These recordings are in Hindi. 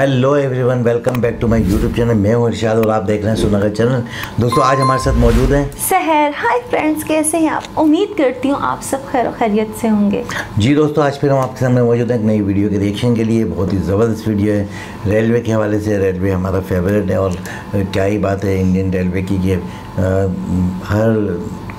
Hello everyone welcome back to my YouTube channel मैं हूँ इरशाद और आप देख रहे हैं सुनगर चैनल दोस्तों आज हमारे साथ मौजूद हैं। सहर हाय फ्रेंड्स कैसे हैं आप? उम्मीद करती हूँ आप सब खैर खैरियत से होंगे। जी दोस्तों आज फिर हम आपके सामने मौजूद हैं एक नई वीडियो के रिएक्शन के लिए। बहुत ही ज़बरदस्त वीडियो है। रेलवे के हवाले से रेलवे हमारा फेवरेट है और क्या ही बात है इंडियन रेलवे की कि हर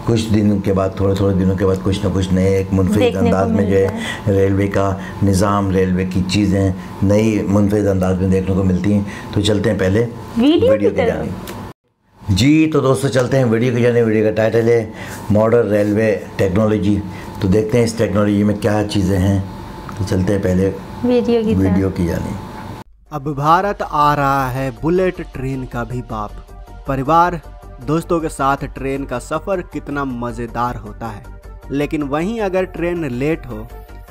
कुछ दिनों के बाद थोड़े थोड़े दिनों के बाद कुछ ना कुछ नए एक को अंदाज में जो है रेलवे का निज़ाम रेलवे की चीज़ें नई मुनफिद अंदाज में देखने को मिलती हैं। तो चलते हैं पहले वीडियो की की जाने। जी तो दोस्तों चलते हैं वीडियो की जाने। वीडियो का टाइटल है मॉडर्न रेलवे टेक्नोलॉजी। तो देखते हैं इस टेक्नोलॉजी में क्या चीज़ें हैं। तो चलते हैं पहले वीडियो की वीडियो की जाने। अब भारत आ रहा है बुलेट ट्रेन का भी बाप। परिवार दोस्तों के साथ ट्रेन का सफ़र कितना मज़ेदार होता है। लेकिन वहीं अगर ट्रेन लेट हो,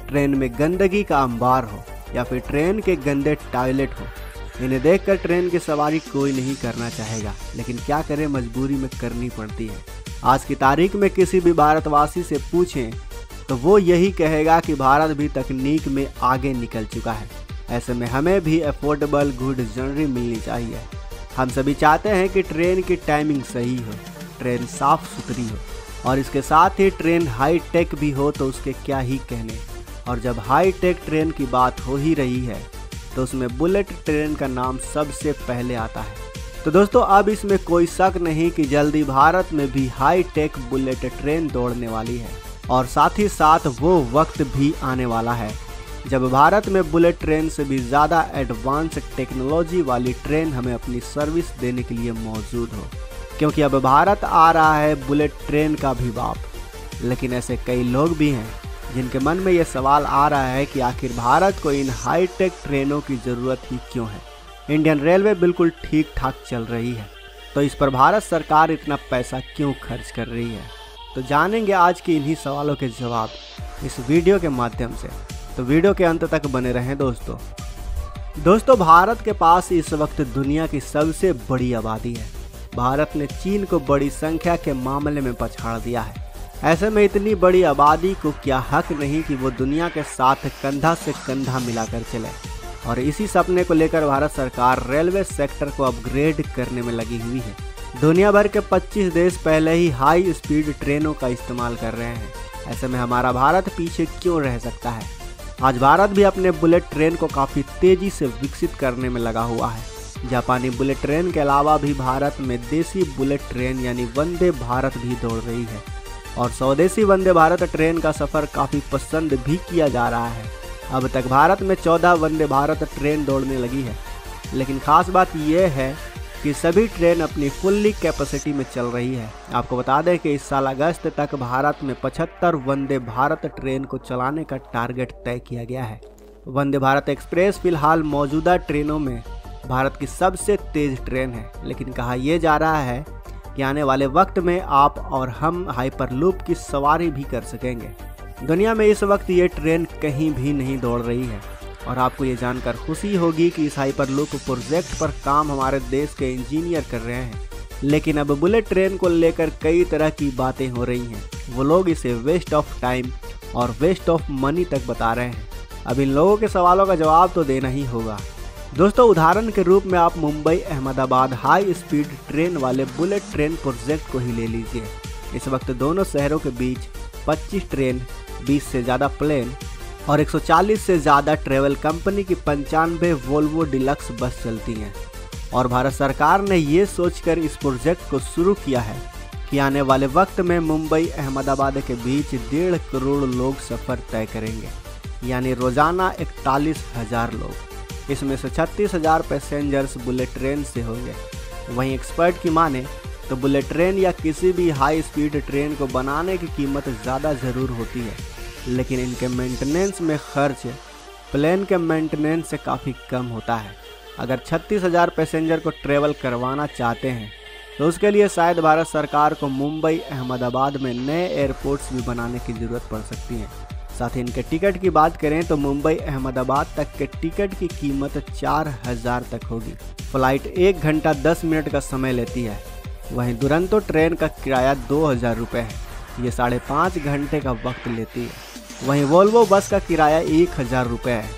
ट्रेन में गंदगी का अंबार हो, या फिर ट्रेन के गंदे टॉयलेट हो, इन्हें देखकर ट्रेन की सवारी कोई नहीं करना चाहेगा। लेकिन क्या करें, मजबूरी में करनी पड़ती है। आज की तारीख में किसी भी भारतवासी से पूछें तो वो यही कहेगा कि भारत भी तकनीक में आगे निकल चुका है। ऐसे में हमें भी अफोर्डेबल गुड जनरी मिलनी चाहिए। हम सभी चाहते हैं कि ट्रेन की टाइमिंग सही हो, ट्रेन साफ़ सुथरी हो, और इसके साथ ही ट्रेन हाई टेक भी हो तो उसके क्या ही कहने। और जब हाई टेक ट्रेन की बात हो ही रही है तो उसमें बुलेट ट्रेन का नाम सबसे पहले आता है। तो दोस्तों, अब इसमें कोई शक नहीं कि जल्दी भारत में भी हाई टेक बुलेट ट्रेन दौड़ने वाली है, और साथ ही साथ वो वक्त भी आने वाला है। जब भारत में बुलेट ट्रेन से भी ज़्यादा एडवांस टेक्नोलॉजी वाली ट्रेन हमें अपनी सर्विस देने के लिए मौजूद हो, क्योंकि अब भारत आ रहा है बुलेट ट्रेन का भी बाप। लेकिन ऐसे कई लोग भी हैं, जिनके मन में ये सवाल आ रहा है कि आखिर भारत को इन हाईटेक ट्रेनों की ज़रूरत ही क्यों है? इंडियन रेलवे बिल्कुल ठीक ठाक चल रही है तो इस पर भारत सरकार इतना पैसा क्यों खर्च कर रही है? तो जानेंगे आज के इन्हीं सवालों के जवाब इस वीडियो के माध्यम से। तो वीडियो के अंत तक बने रहें दोस्तों। दोस्तों, भारत के पास इस वक्त दुनिया की सबसे बड़ी आबादी है। भारत ने चीन को बड़ी संख्या के मामले में पछाड़ दिया है। ऐसे में इतनी बड़ी आबादी को क्या हक नहीं कि वो दुनिया के साथ कंधा से कंधा मिलाकर चले? और इसी सपने को लेकर भारत सरकार रेलवे सेक्टर को अपग्रेड करने में लगी हुई है। दुनिया भर के 25 देश पहले ही हाई स्पीड ट्रेनों का इस्तेमाल कर रहे हैं। ऐसे में हमारा भारत पीछे क्यों रह सकता है? आज भारत भी अपने बुलेट ट्रेन को काफ़ी तेज़ी से विकसित करने में लगा हुआ है। जापानी बुलेट ट्रेन के अलावा भी भारत में देसी बुलेट ट्रेन यानी वंदे भारत भी दौड़ रही है। और स्वदेशी वंदे भारत ट्रेन का सफ़र काफ़ी पसंद भी किया जा रहा है। अब तक भारत में 14 वंदे भारत ट्रेन दौड़ने लगी है। लेकिन खास बात यह है कि सभी ट्रेन अपनी फुल्ली कैपेसिटी में चल रही है। आपको बता दें कि इस साल अगस्त तक भारत में 75 वंदे भारत ट्रेन को चलाने का टारगेट तय किया गया है। वंदे भारत एक्सप्रेस फ़िलहाल मौजूदा ट्रेनों में भारत की सबसे तेज ट्रेन है। लेकिन कहा यह जा रहा है कि आने वाले वक्त में आप और हम हाइपरलूप की सवारी भी कर सकेंगे। दुनिया में इस वक्त ये ट्रेन कहीं भी नहीं दौड़ रही है। और आपको ये जानकर खुशी होगी कि इस हाइपर हाइपरलूप प्रोजेक्ट पर काम हमारे देश के इंजीनियर कर रहे हैं। लेकिन अब बुलेट ट्रेन को लेकर कई तरह की बातें हो रही हैं। वो लोग इसे वेस्ट ऑफ़ टाइम और वेस्ट ऑफ़ मनी तक बता रहे हैं। अब इन लोगों के सवालों का जवाब तो देना ही होगा। दोस्तों, उदाहरण के रूप में आप Mumbai Ahmedabad high speed train वाले बुलेट ट्रेन प्रोजेक्ट को ही ले लीजिए। इस वक्त दोनों शहरों के बीच 25 ट्रेन 20 से ज़्यादा प्लेन और 140 से ज़्यादा ट्रेवल कंपनी की पंचानवे वोल्वो डिलक्स बस चलती हैं। और भारत सरकार ने ये सोचकर इस प्रोजेक्ट को शुरू किया है कि आने वाले वक्त में मुंबई, अहमदाबाद के बीच डेढ़ करोड़ लोग सफ़र तय करेंगे, यानी रोज़ाना इकतालीस हज़ार लोग। इसमें से छत्तीस हज़ार पैसेंजर्स बुलेट ट्रेन से होंगे। वहीं एक्सपर्ट की माने तो बुलेट ट्रेन या किसी भी हाई स्पीड ट्रेन को बनाने की कीमत ज़्यादा ज़रूर होती है। लेकिन इनके मेंटेनेंस में खर्च प्लेन के मेंटेनेंस से काफ़ी कम होता है। अगर छत्तीस हज़ार पैसेंजर को ट्रेवल करवाना चाहते हैं तो उसके लिए शायद भारत सरकार को मुंबई, अहमदाबाद में नए एयरपोर्ट्स भी बनाने की ज़रूरत पड़ सकती है। साथ ही इनके टिकट की बात करें तो मुंबई, अहमदाबाद तक के टिकट की कीमत चार हज़ार तक होगी। फ़्लाइट एक घंटा दस मिनट का समय लेती है। वहीं दुरंतो ट्रेन का किराया दो हज़ार रुपये है। ये साढ़े पाँच घंटे का वक्त लेती है। वहीं वोल्वो बस का किराया एक हज़ार रुपये है,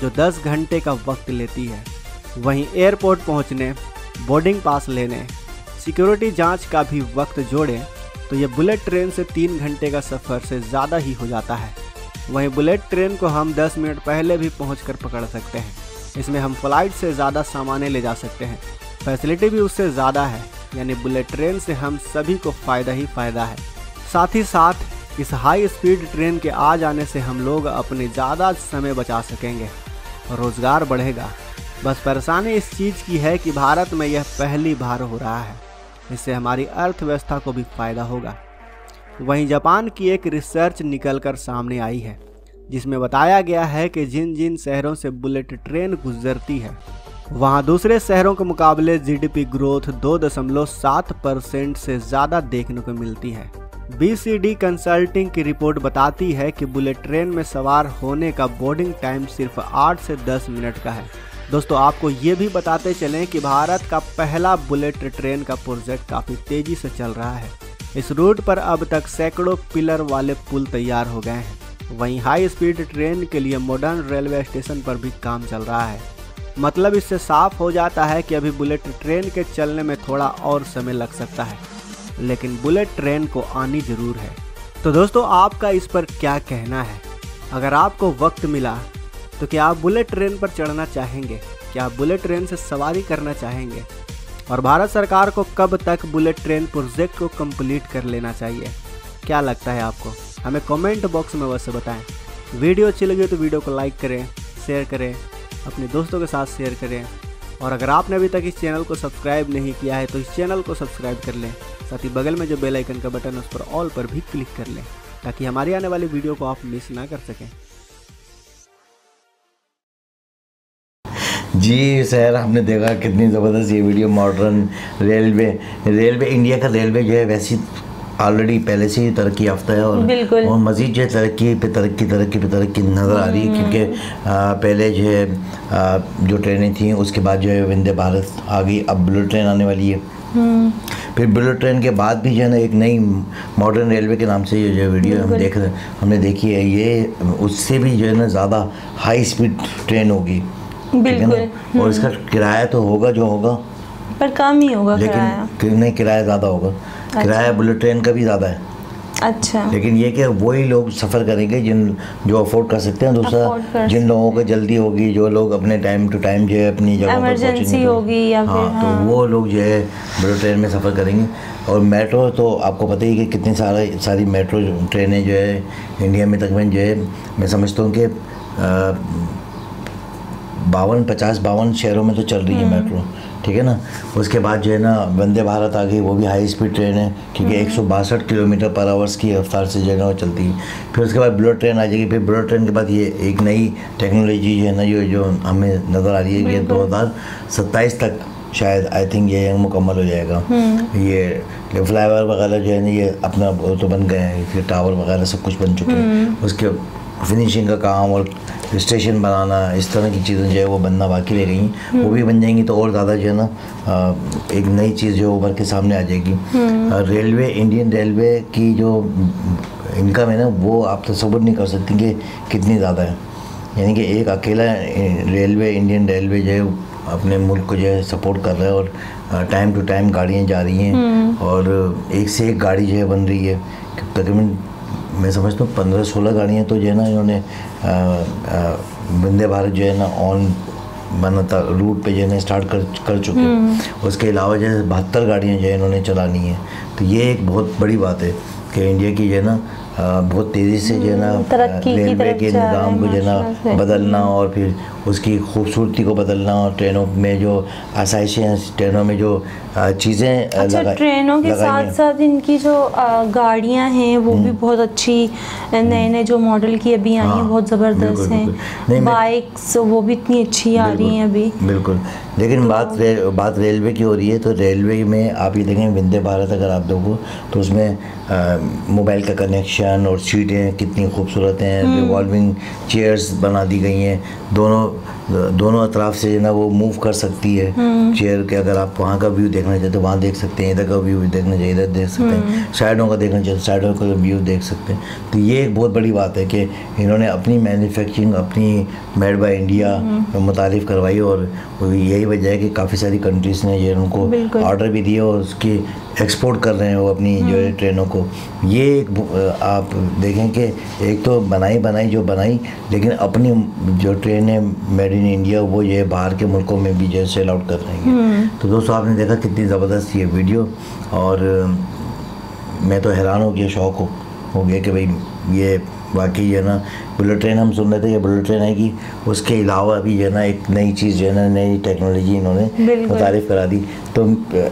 जो दस घंटे का वक्त लेती है। वहीं एयरपोर्ट पहुँचने बोर्डिंग पास लेने सिक्योरिटी जाँच का भी वक्त जोड़ें तो ये बुलेट ट्रेन से तीन घंटे का सफ़र से ज़्यादा ही हो जाता है। वहीं बुलेट ट्रेन को हम 10 मिनट पहले भी पहुँच पकड़ सकते हैं। इसमें हम फ़्लाइट से ज़्यादा सामान ले जा सकते हैं। फैसिलिटी भी उससे ज़्यादा है, यानी बुलेट ट्रेन से हम सभी को फ़ायदा ही फ़ायदा है। साथ ही साथ इस हाई स्पीड ट्रेन के आ जाने से हम लोग अपने ज़्यादा समय बचा सकेंगे। रोज़गार बढ़ेगा। बस परेशानी इस चीज़ की है कि भारत में यह पहली बार हो रहा है। इससे हमारी अर्थव्यवस्था को भी फ़ायदा होगा। वहीं जापान की एक रिसर्च निकलकर सामने आई है, जिसमें बताया गया है कि जिन जिन शहरों से बुलेट ट्रेन गुजरती है वहाँ दूसरे शहरों के मुकाबले जीडीपी ग्रोथ 2.7 परसेंट से ज़्यादा देखने को मिलती है। बीसीडी कंसल्टिंग की रिपोर्ट बताती है कि बुलेट ट्रेन में सवार होने का बोर्डिंग टाइम सिर्फ़ 8 से 10 मिनट का है। दोस्तों, आपको ये भी बताते चलें कि भारत का पहला बुलेट ट्रेन का प्रोजेक्ट काफ़ी तेज़ी से चल रहा है। इस रूट पर अब तक सैकड़ों पिलर वाले पुल तैयार हो गए हैं। वहीं हाई स्पीड ट्रेन के लिए मॉडर्न रेलवे स्टेशन पर भी काम चल रहा है। मतलब इससे साफ़ हो जाता है कि अभी बुलेट ट्रेन के चलने में थोड़ा और समय लग सकता है। लेकिन बुलेट ट्रेन को आनी ज़रूर है। तो दोस्तों, आपका इस पर क्या कहना है? अगर आपको वक्त मिला तो क्या आप बुलेट ट्रेन पर चढ़ना चाहेंगे? क्या आप बुलेट ट्रेन से सवारी करना चाहेंगे? और भारत सरकार को कब तक बुलेट ट्रेन प्रोजेक्ट को कंप्लीट कर लेना चाहिए? क्या लगता है आपको? हमें कमेंट बॉक्स में वैसे बताएँ। वीडियो अच्छी लगी तो वीडियो को लाइक करें, शेयर करें अपने दोस्तों के साथ शेयर करें। और अगर आपने अभी तक इस चैनल को सब्सक्राइब नहीं किया है तो इस चैनल को सब्सक्राइब कर लें। साथ ही बगल में जो बेल आइकन का बटन है, उस पर ऑल पर भी क्लिक कर लें, ताकि हमारी आने वाली वीडियो को आप मिस ना कर सकें। जी, सर, हमने देखा कितनी ज़बरदस्त ये video modern railway railway India का रेलवे जो है, वैसी ऑलरेडी पहले से ही तरक्की याफ्ता है और और मज़ीद जो है तरक्की पे तरक्की तरक्की पे तरक्की नज़र आ रही है क्योंकि पहले जो है जो ट्रेनें थी उसके बाद जो है वंदे भारत आ गई अब बुलेट ट्रेन आने वाली है। हम्म। फिर बुलेट ट्रेन के बाद भी जो है ना एक नई मॉडर्न रेलवे के नाम से ये जो वीडियो हम देख रहे हमने देखी है ये उससे भी जो है ना ज़्यादा हाई स्पीड ट्रेन होगी। बिल्कुल। और इसका हम्म। किराया तो होगा जो होगा पर कम ही होगा लेकिन नहीं किराया ज़्यादा होगा। किराया बुलेट ट्रेन का भी ज़्यादा है। अच्छा। लेकिन ये कि वही लोग सफ़र करेंगे जिन जो अफोर्ड कर सकते हैं दूसरा जिन लोगों को जल्दी होगी जो लोग अपने टाइम टू टाइम जो है अपनी जगह पर होगी या हाँ, फिर हाँ, तो वो लोग जो है बुलेट ट्रेन में सफ़र करेंगे। और मेट्रो तो आपको पता ही कि कितनी सारा सारी मेट्रो ट्रेनें जो है इंडिया में तकरीबन जो है मैं समझता हूँ कि बावन पचास बावन शहरों में तो चल रही है हम्म। मेट्रो। ठीक है ना? उसके बाद जो है ना वंदे भारत आ गई वो भी हाई स्पीड ट्रेन है क्योंकि हम्म। एक किलोमीटर पर आवर्स की रफ्तार से जो है ना वो चलती है। फिर उसके बाद बुलेट ट्रेन आ जाएगी। फिर बुलेट ट्रेन के बाद ये एक नई टेक्नोलॉजी जो है ना ये जो हमें नज़र आ रही है कि दो हज़ार सत्ताईस तक शायद आई थिंक ये यंग मुकम्मल हो जाएगा। हम्म। ये फ्लाई ओवर वगैरह जो है ना ये अपना तो बन गए हैं फिर टावर वगैरह सब कुछ बन चुके हैं। उसके फिनिशिंग का काम और स्टेशन बनाना इस तरह की चीज़ें जो है वो बनना बाकी रह गई। वो भी बन जाएँगी तो और ज़्यादा जो है ना एक नई चीज़ जो उभर के सामने आ जाएगी। रेलवे इंडियन रेलवे की जो इनकम है ना वो आप तस्वुर नहीं कर सकती कि कितनी ज़्यादा है। यानी कि एक अकेला रेलवे इंडियन रेलवे जो है अपने मुल्क को जो है सपोर्ट कर रहा है और टाइम टू टाइम गाड़ियाँ जा रही हैं हम्म। और एक से एक गाड़ी जो है बन रही है। तकरीबन मैं समझता हूँ पंद्रह सोलह गाड़ियाँ तो जो है ना इन्होंने वंदे भारत जो है ना ऑन बनाता रूट पे जो है ना स्टार्ट कर कर चुके हैं हम्म। उसके अलावा जो है बहत्तर गाड़ियाँ जो है इन्होंने चलानी है तो ये एक बहुत बड़ी बात है कि इंडिया की जो है ना बहुत तेज़ी से जो है ना रेलवे के निज़ाम को जो है ना बदलना और फिर उसकी खूबसूरती को बदलना और ट्रेनों में जो आसाइशें हैं ट्रेनों में जो चीज़ें अच्छा ट्रेनों के साथ साथ इनकी जो गाड़ियाँ हैं वो भी हम्म। बहुत अच्छी नए नए जो मॉडल की अभी आई हैं हाँ, बहुत ज़बरदस्त हैं। बाइक्स वो भी इतनी अच्छी आ रही हैं अभी। बिल्कुल। लेकिन तो, बात बात रेलवे की हो रही है तो रेलवे में आप ये देखें वंदे भारत अगर आप देखो तो उसमें मोबाइल का कनेक्शन और सीटें कितनी खूबसूरत हैं रिवॉल्विंग चेयर्स बना दी गई हैं। दोनों दोनों अतराफ से ना वो मूव कर सकती है। चेयर के अगर आप वहाँ का व्यू देखना चाहते तो वहाँ देख सकते हैं इधर का व्यू देखना चाहिए इधर देख सकते हैं। साइडों का देखना चाहिए साइडों का व्यू देख सकते हैं। तो ये एक बहुत बड़ी बात है कि इन्होंने अपनी मैन्युफैक्चरिंग अपनी मेड बाई इंडिया मुतारफ़ करवाई और यही वजह है कि काफ़ी सारी कंट्रीज़ ने ये उनको ऑर्डर भी दिए और उसकी एक्सपोर्ट कर रहे हैं वो अपनी जो है ट्रेनों को। ये एक आप देखें कि एक तो बनाई बनाई जो बनाई लेकिन अपनी जो ट्रेन है मेड इन इंडिया वो ये बाहर के मुल्कों में भी जो है सेल आउट कर रहे है। हम्म। तो दोस्तों आपने देखा कितनी ज़बरदस्त ये वीडियो और मैं तो हैरान हो गया शौक हो गया कि भाई ये बाकी जो है ना बुलेट ट्रेन हम सुन रहे थे कि बुलेट ट्रेन आएगी उसके अलावा भी जो है ना एक नई चीज़ जो है ना नई टेक्नोलॉजी इन्होंने मुतारफ़ करा दी। तो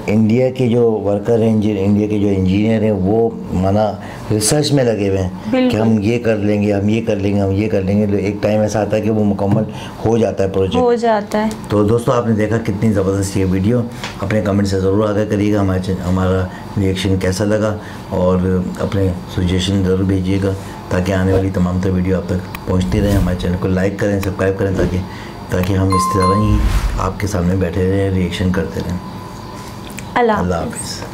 इंडिया के जो वर्कर हैं इंडिया के जो इंजीनियर हैं वो माना रिसर्च में लगे हुए हैं कि हम ये कर लेंगे हम ये कर लेंगे हम ये कर लेंगे तो एक टाइम ऐसा आता है कि वो मुकम्मल हो जाता है प्रोजेक्ट हो जाता है। तो दोस्तों आपने देखा कितनी ज़बरदस्त ये वीडियो अपने कमेंट से ज़रूर आगे करिएगा हमारे हमारा रिएक्शन कैसा लगा और अपने सुजेशन ज़रूर भेजिएगा। ताकि आने वाली तमाम तर वीडियो आप तक पहुँचती रहें हमारे चैनल को लाइक करें सब्सक्राइब करें ताकि ताकि हम इस तरह ही आपके सामने बैठे रहें रिएक्शन करते रहें। अल्लाह हाफिज़।